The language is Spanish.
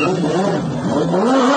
no, no, no,